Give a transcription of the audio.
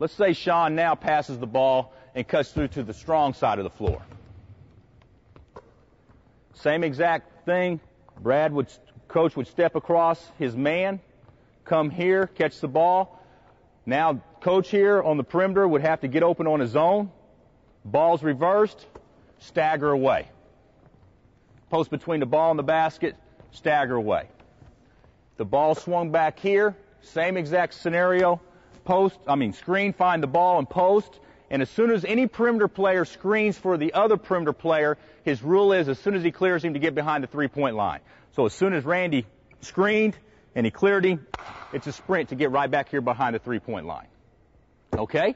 Let's say Sean now passes the ball and cuts through to the strong side of the floor. Same exact thing. Brad would, coach would step across his man, come here, catch the ball. Now, coach here on the perimeter would have to get open on his own. Ball's reversed, stagger away. Post between the ball and the basket, stagger away. The ball swung back here, same exact scenario. Post, I mean screen, find the ball and post. And as soon as any perimeter player screens for the other perimeter player, his rule is as soon as he clears him to get behind the three point line. So as soon as Randy screened and he cleared him, it's a sprint to get right back here behind the three point line. Okay?